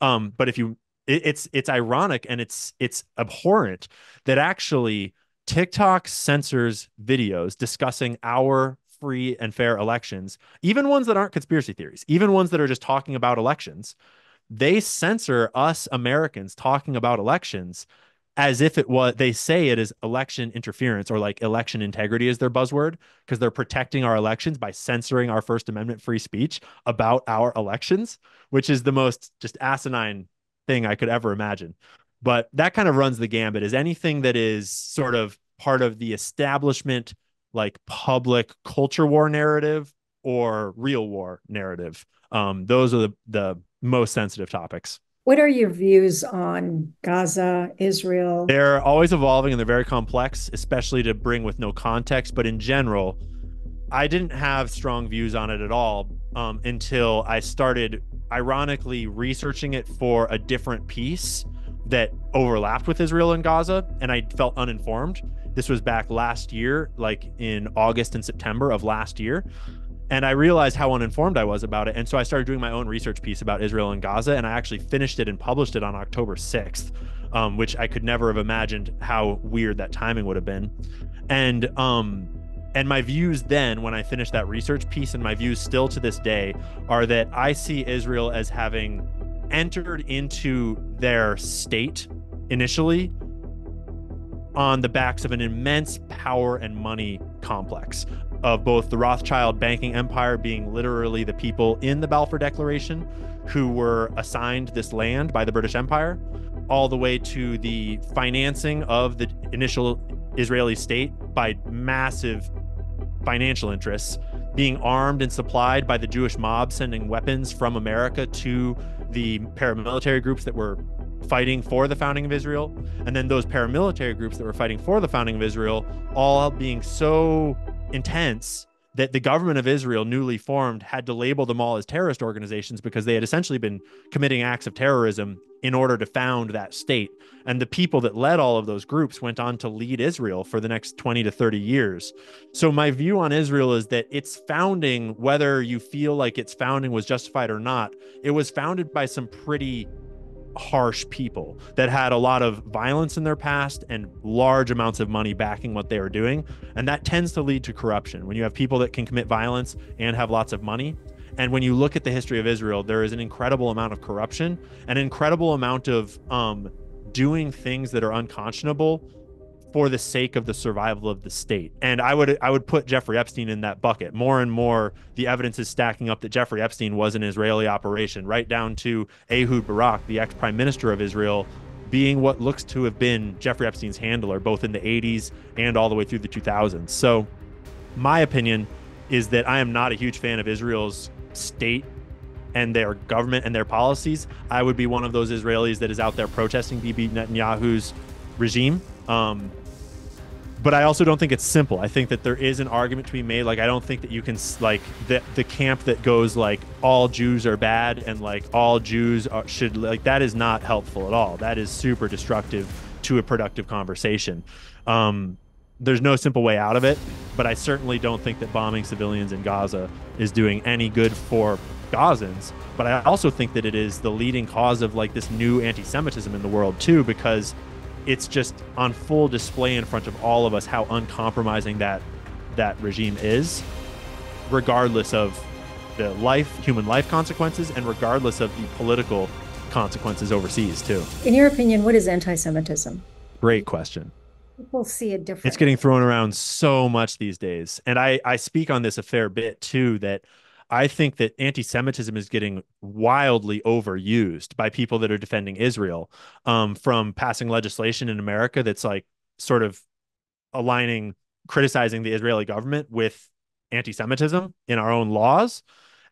Um, but if you, it, it's it's ironic and it's it's abhorrent that actually TikTok censors videos discussing our free and fair elections, even ones that aren't conspiracy theories, even ones that are just talking about elections. They censor us Americans talking about elections as if it was they say it is election interference or like election integrity is their buzzword because they're protecting our elections by censoring our first amendment free speech about our elections which is the most just asinine thing i could ever imagine. But that kind of runs the gambit. Is anything that is sort of part of the establishment like public culture war narrative or real war narrative? Um, those are the, the most sensitive topics what are your views on Gaza, Israel? They're always evolving and they're very complex, especially to bring with no context. But in general, I didn't have strong views on it at all um, until I started ironically researching it for a different piece that overlapped with Israel and Gaza, and I felt uninformed. This was back last year, like in August and September of last year. And I realized how uninformed I was about it. And so I started doing my own research piece about Israel and Gaza, and I actually finished it and published it on October 6th, um, which I could never have imagined how weird that timing would have been. And um, and my views then, when I finished that research piece, and my views still to this day, are that I see Israel as having entered into their state initially on the backs of an immense power and money complex of both the Rothschild banking empire being literally the people in the Balfour Declaration who were assigned this land by the British Empire, all the way to the financing of the initial Israeli state by massive financial interests, being armed and supplied by the Jewish mob, sending weapons from America to the paramilitary groups that were fighting for the founding of Israel, and then those paramilitary groups that were fighting for the founding of Israel, all being so intense that the government of Israel, newly formed, had to label them all as terrorist organizations because they had essentially been committing acts of terrorism in order to found that state. And the people that led all of those groups went on to lead Israel for the next 20 to 30 years. So, my view on Israel is that its founding, whether you feel like its founding was justified or not, it was founded by some pretty harsh people that had a lot of violence in their past and large amounts of money backing what they are doing. And that tends to lead to corruption. When you have people that can commit violence and have lots of money, and when you look at the history of Israel, there is an incredible amount of corruption, an incredible amount of um, doing things that are unconscionable for the sake of the survival of the state. And I would I would put Jeffrey Epstein in that bucket. More and more the evidence is stacking up that Jeffrey Epstein was an Israeli operation, right down to Ehud Barak, the ex-prime minister of Israel, being what looks to have been Jeffrey Epstein's handler both in the 80s and all the way through the 2000s. So my opinion is that I am not a huge fan of Israel's state and their government and their policies. I would be one of those Israelis that is out there protesting Bibi Netanyahu's regime. Um, but I also don't think it's simple. I think that there is an argument to be made. Like I don't think that you can like the the camp that goes like all Jews are bad and like all Jews are, should like that is not helpful at all. That is super destructive to a productive conversation. Um, there's no simple way out of it, but I certainly don't think that bombing civilians in Gaza is doing any good for Gazans. But I also think that it is the leading cause of like this new anti-Semitism in the world too, because it's just on full display in front of all of us how uncompromising that that regime is, regardless of the life, human life consequences, and regardless of the political consequences overseas too. In your opinion, what is anti-Semitism? Great question. People see it differently. It's getting thrown around so much these days, and I I speak on this a fair bit too. That I think that anti Semitism is getting wildly overused by people that are defending Israel um, from passing legislation in America that's like sort of aligning, criticizing the Israeli government with anti Semitism in our own laws,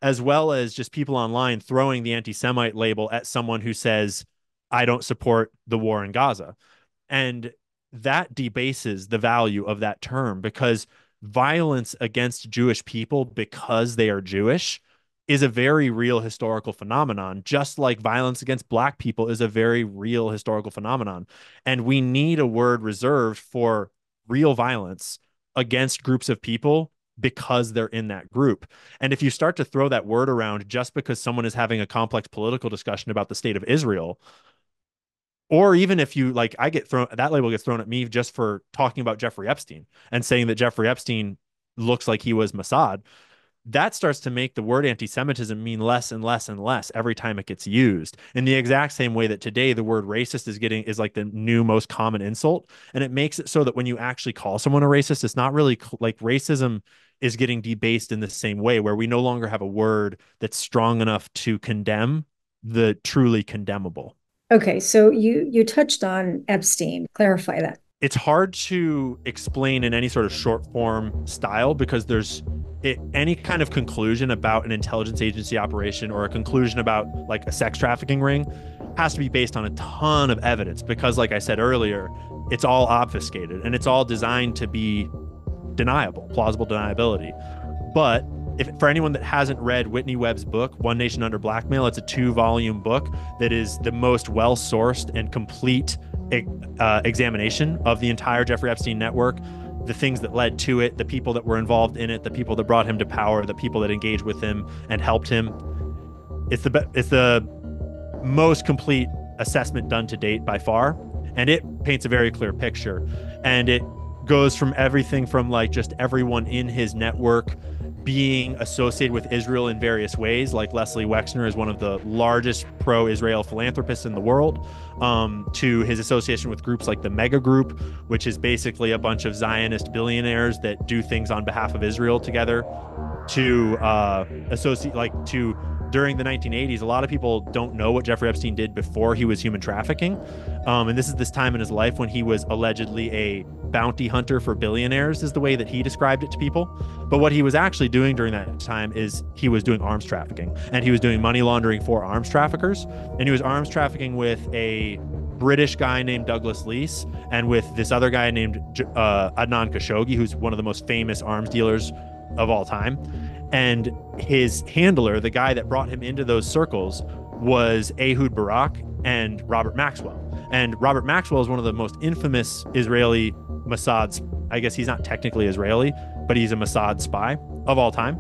as well as just people online throwing the anti Semite label at someone who says, I don't support the war in Gaza. And that debases the value of that term because violence against Jewish people because they are Jewish is a very real historical phenomenon, just like violence against Black people is a very real historical phenomenon. And we need a word reserved for real violence against groups of people because they're in that group. And if you start to throw that word around just because someone is having a complex political discussion about the state of Israel, or even if you like i get thrown that label gets thrown at me just for talking about jeffrey epstein and saying that jeffrey epstein looks like he was mossad that starts to make the word anti-semitism mean less and less and less every time it gets used. In the exact same way that today the word racist is getting is like the new most common insult and it makes it so that when you actually call someone a racist it's not really like racism is getting debased in the same way where we no longer have a word that's strong enough to condemn the truly condemnable Okay, so you you touched on Epstein. Clarify that. It's hard to explain in any sort of short form style because there's it, any kind of conclusion about an intelligence agency operation or a conclusion about like a sex trafficking ring has to be based on a ton of evidence because like I said earlier, it's all obfuscated and it's all designed to be deniable, plausible deniability. But if for anyone that hasn't read Whitney Webb's book, One Nation Under Blackmail, it's a two volume book that is the most well sourced and complete uh, examination of the entire Jeffrey Epstein network, the things that led to it, the people that were involved in it, the people that brought him to power, the people that engaged with him and helped him. It's the it's the most complete assessment done to date by far, and it paints a very clear picture. And it goes from everything from like just everyone in his network being associated with Israel in various ways. Like Leslie Wexner is one of the largest pro Israel philanthropists in the world, um, to his association with groups like the Mega Group, which is basically a bunch of Zionist billionaires that do things on behalf of Israel together, to uh, associate, like, to during the 1980s, a lot of people don't know what Jeffrey Epstein did before he was human trafficking. Um, and this is this time in his life when he was allegedly a bounty hunter for billionaires, is the way that he described it to people. But what he was actually doing during that time is he was doing arms trafficking and he was doing money laundering for arms traffickers. And he was arms trafficking with a British guy named Douglas Leese and with this other guy named uh, Adnan Khashoggi, who's one of the most famous arms dealers of all time. And his handler, the guy that brought him into those circles, was Ehud Barak and Robert Maxwell. And Robert Maxwell is one of the most infamous Israeli Mossad's, I guess he's not technically Israeli, but he's a Mossad spy of all time.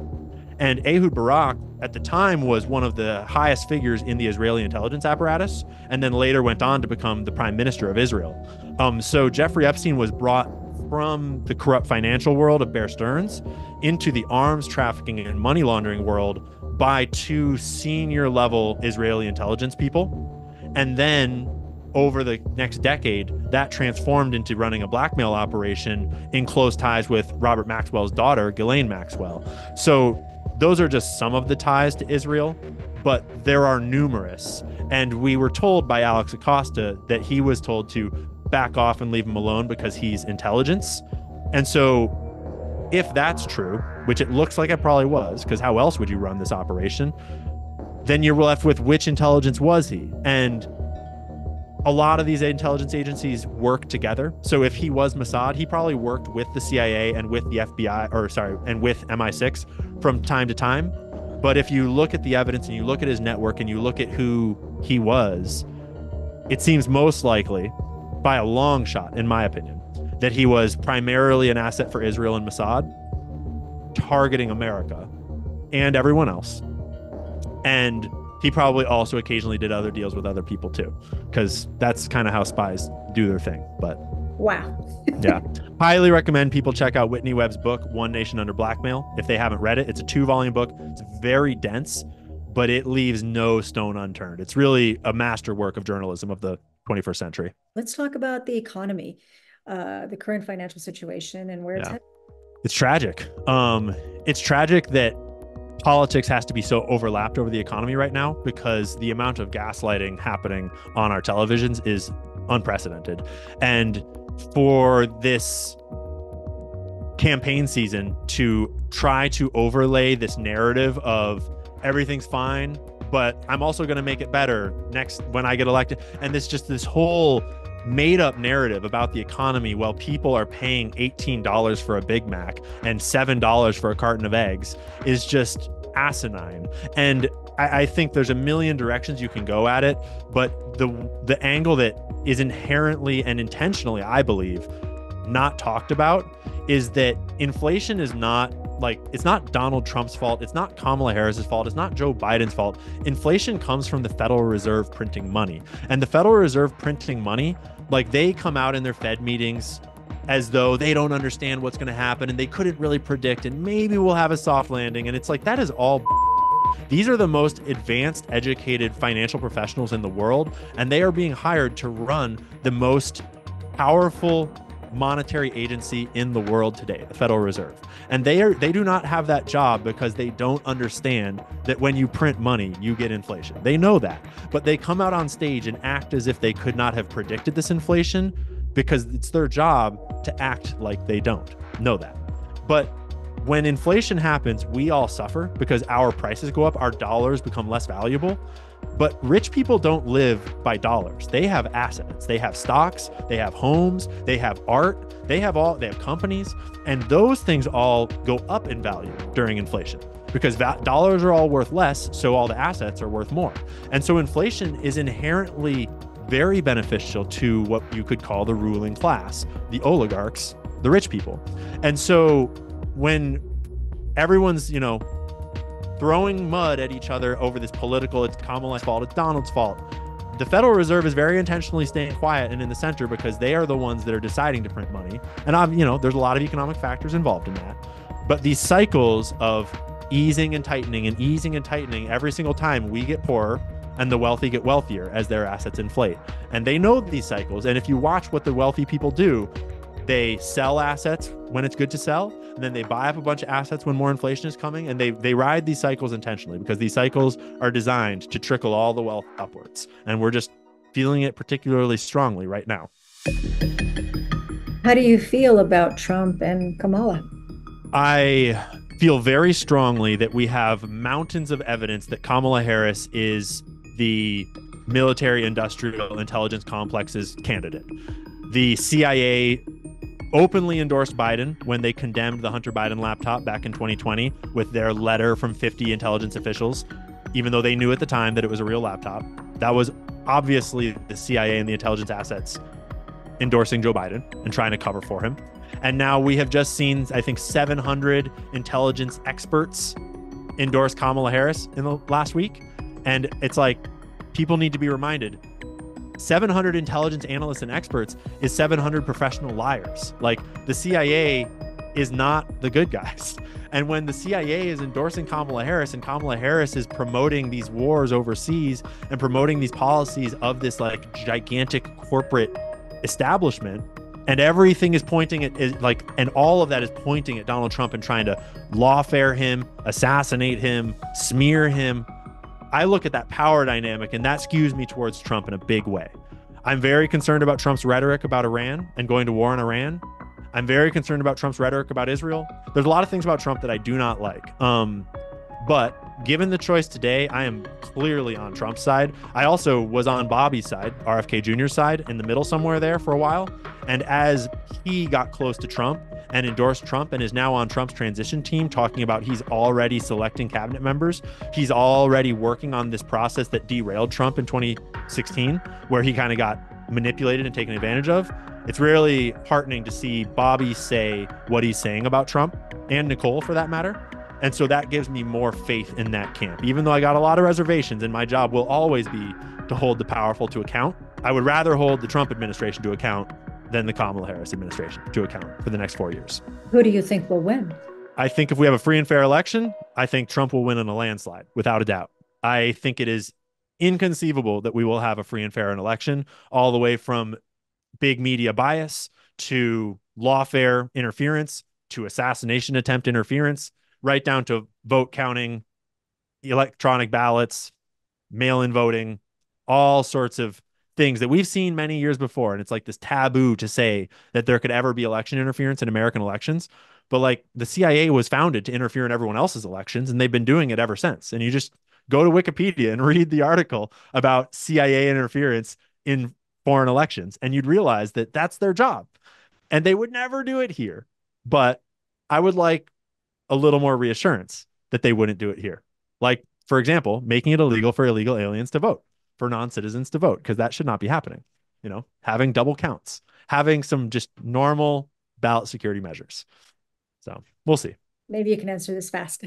And Ehud Barak at the time was one of the highest figures in the Israeli intelligence apparatus, and then later went on to become the prime minister of Israel. Um, so Jeffrey Epstein was brought from the corrupt financial world of Bear Stearns into the arms trafficking and money laundering world by two senior level Israeli intelligence people. And then over the next decade, that transformed into running a blackmail operation in close ties with Robert Maxwell's daughter, Ghislaine Maxwell. So those are just some of the ties to Israel, but there are numerous. And we were told by Alex Acosta that he was told to back off and leave him alone because he's intelligence. And so if that's true, which it looks like it probably was, because how else would you run this operation? Then you're left with which intelligence was he? And a lot of these intelligence agencies work together. So if he was Mossad, he probably worked with the CIA and with the FBI, or sorry, and with MI6 from time to time. But if you look at the evidence and you look at his network and you look at who he was, it seems most likely, by a long shot, in my opinion, that he was primarily an asset for Israel and Mossad, targeting America and everyone else. And he probably also occasionally did other deals with other people too, because that's kind of how spies do their thing. But wow. yeah. Highly recommend people check out Whitney Webb's book, One Nation Under Blackmail, if they haven't read it. It's a two volume book, it's very dense, but it leaves no stone unturned. It's really a masterwork of journalism of the 21st century. Let's talk about the economy, uh, the current financial situation, and where it's headed. It's tragic. Um, it's tragic that politics has to be so overlapped over the economy right now because the amount of gaslighting happening on our televisions is unprecedented. And for this campaign season to try to overlay this narrative of everything's fine, but I'm also going to make it better next when I get elected. And this just this whole made up narrative about the economy while people are paying $18 for a Big Mac and $7 for a carton of eggs is just asinine. And I, I, think there's a million directions you can go at it, but the the angle that is inherently and intentionally, I believe, not talked about is that inflation is not like it's not Donald Trump's fault. It's not Kamala Harris's fault. It's not Joe Biden's fault. Inflation comes from the Federal Reserve printing money. And the Federal Reserve printing money, like they come out in their Fed meetings as though they don't understand what's going to happen and they couldn't really predict and maybe we'll have a soft landing and it's like that is all these are the most advanced educated financial professionals in the world and they are being hired to run the most powerful monetary agency in the world today, the Federal Reserve. And they are they do not have that job because they don't understand that when you print money, you get inflation. They know that. But they come out on stage and act as if they could not have predicted this inflation because it's their job to act like they don't know that. But when inflation happens, we all suffer because our prices go up, our dollars become less valuable. But rich people don't live by dollars. They have assets. They have stocks, they have homes, they have art, they have all they have companies, and those things all go up in value during inflation. because va- dollars are all worth less, so all the assets are worth more. And so inflation is inherently very beneficial to what you could call the ruling class, the oligarchs, the rich people. And so when everyone's, you know, throwing mud at each other over this political, it's Kamala's fault, it's Donald's fault. The Federal Reserve is very intentionally staying quiet and in the center because they are the ones that are deciding to print money. And I'm, you know, there's a lot of economic factors involved in that. But these cycles of easing and tightening and easing and tightening every single time we get poorer and the wealthy get wealthier as their assets inflate. And they know these cycles. And if you watch what the wealthy people do, they sell assets when it's good to sell, and then they buy up a bunch of assets when more inflation is coming, and they they ride these cycles intentionally because these cycles are designed to trickle all the wealth upwards. And we're just feeling it particularly strongly right now. How do you feel about Trump and Kamala? I feel very strongly that we have mountains of evidence that Kamala Harris is the military industrial intelligence complex's candidate. The CIA openly endorsed Biden when they condemned the Hunter Biden laptop back in 2020 with their letter from 50 intelligence officials, even though they knew at the time that it was a real laptop. That was obviously the CIA and the intelligence assets endorsing Joe Biden and trying to cover for him. And now we have just seen, I think, 700 intelligence experts endorse Kamala Harris in the last week. And it's like people need to be reminded 700 intelligence analysts and experts is 700 professional liars. Like the CIA is not the good guys. And when the CIA is endorsing Kamala Harris and Kamala Harris is promoting these wars overseas and promoting these policies of this like gigantic corporate establishment, and everything is pointing at is like and all of that is pointing at Donald Trump and trying to lawfare him, assassinate him, smear him. I look at that power dynamic and that skews me towards Trump in a big way. I'm very concerned about Trump's rhetoric about Iran and going to war on Iran. I'm very concerned about Trump's rhetoric about Israel. There's a lot of things about Trump that I do not like. Um, but given the choice today, I am clearly on Trump's side. I also was on Bobby's side, RFK Jr.'s side, in the middle somewhere there for a while. And as he got close to Trump and endorsed Trump and is now on Trump's transition team, talking about he's already selecting cabinet members, he's already working on this process that derailed Trump in 2016, where he kind of got manipulated and taken advantage of. It's really heartening to see Bobby say what he's saying about Trump and Nicole for that matter. And so that gives me more faith in that camp. Even though I got a lot of reservations and my job will always be to hold the powerful to account, I would rather hold the Trump administration to account than the Kamala Harris administration to account for the next four years. Who do you think will win? I think if we have a free and fair election, I think Trump will win in a landslide, without a doubt. I think it is inconceivable that we will have a free and fair election, all the way from big media bias to lawfare interference to assassination attempt interference, right down to vote counting, electronic ballots, mail in voting, all sorts of things that we've seen many years before. And it's like this taboo to say that there could ever be election interference in American elections. But like the CIA was founded to interfere in everyone else's elections, and they've been doing it ever since. And you just go to Wikipedia and read the article about CIA interference in foreign elections, and you'd realize that that's their job. And they would never do it here. But I would like a little more reassurance that they wouldn't do it here. Like, for example, making it illegal for illegal aliens to vote, for non citizens to vote, because that should not be happening. You know, having double counts, having some just normal ballot security measures. So we'll see. Maybe you can answer this fast.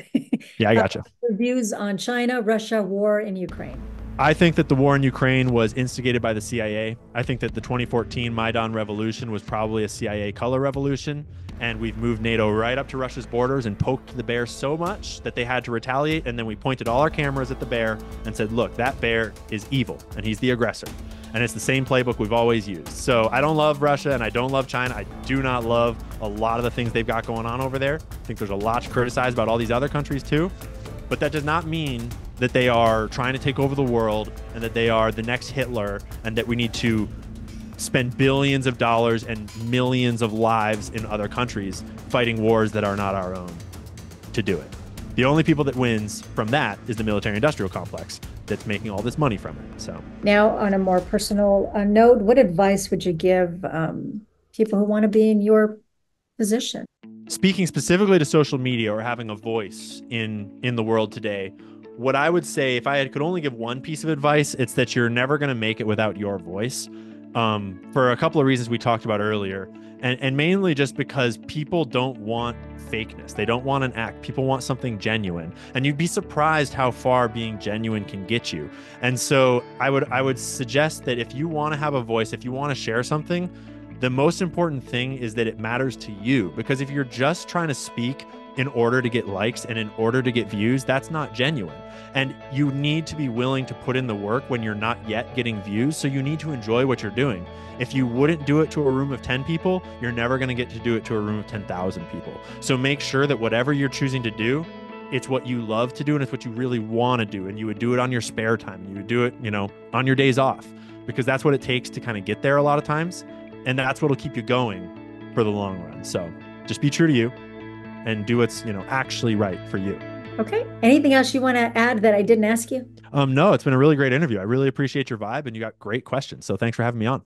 Yeah, I gotcha. Uh, views on China, Russia, war in Ukraine. I think that the war in Ukraine was instigated by the CIA. I think that the 2014 Maidan revolution was probably a CIA color revolution. And we've moved NATO right up to Russia's borders and poked the bear so much that they had to retaliate. And then we pointed all our cameras at the bear and said, look, that bear is evil and he's the aggressor. And it's the same playbook we've always used. So I don't love Russia and I don't love China. I do not love a lot of the things they've got going on over there. I think there's a lot to criticize about all these other countries too. But that does not mean that they are trying to take over the world and that they are the next Hitler and that we need to spend billions of dollars and millions of lives in other countries fighting wars that are not our own to do it. The only people that wins from that is the military industrial complex that's making all this money from it. So now on a more personal uh, note, what advice would you give um, people who want to be in your position? speaking specifically to social media or having a voice in in the world today, what I would say if I could only give one piece of advice, it's that you're never going to make it without your voice. Um, for a couple of reasons we talked about earlier, and and mainly just because people don't want fakeness. They don't want an act. People want something genuine. And you'd be surprised how far being genuine can get you. And so I would I would suggest that if you want to have a voice, if you want to share something, the most important thing is that it matters to you because if you're just trying to speak in order to get likes and in order to get views, that's not genuine. And you need to be willing to put in the work when you're not yet getting views. So you need to enjoy what you're doing. If you wouldn't do it to a room of 10 people, you're never going to get to do it to a room of 10,000 people. So make sure that whatever you're choosing to do, it's what you love to do and it's what you really want to do. And you would do it on your spare time. You would do it, you know, on your days off because that's what it takes to kind of get there a lot of times. And that's what'll keep you going for the long run. So just be true to you and do what's, you know, actually right for you. Okay. Anything else you want to add that I didn't ask you? Um, no, it's been a really great interview. I really appreciate your vibe and you got great questions. So thanks for having me on.